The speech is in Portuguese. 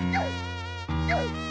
Não!